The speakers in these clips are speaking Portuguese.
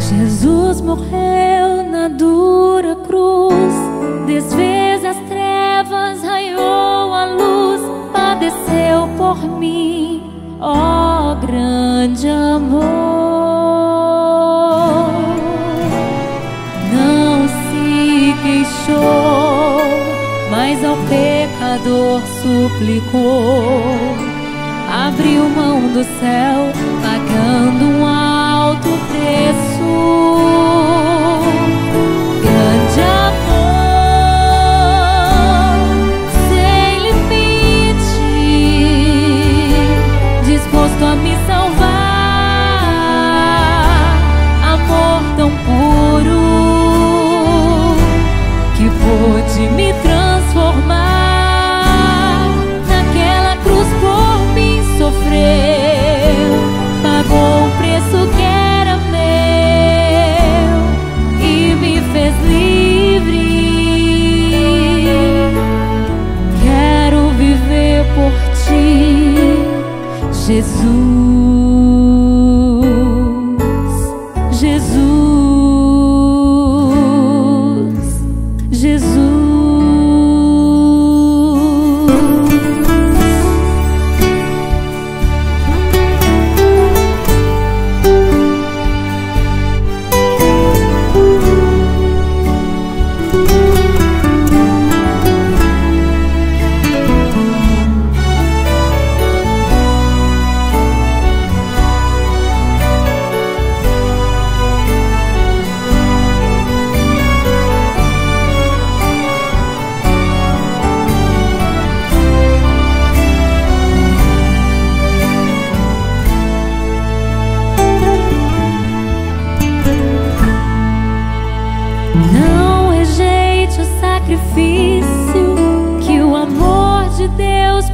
Jesus morreu na dura amor. Não se queixou, mas ao pecador suplicou, abriu mão do céu, pagando um alto preço. Pôde me transformar. Naquela cruz por mim sofreu, pagou o preço que era meu e me fez livre. Quero viver por ti, Jesus. Jesus.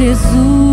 Jesus.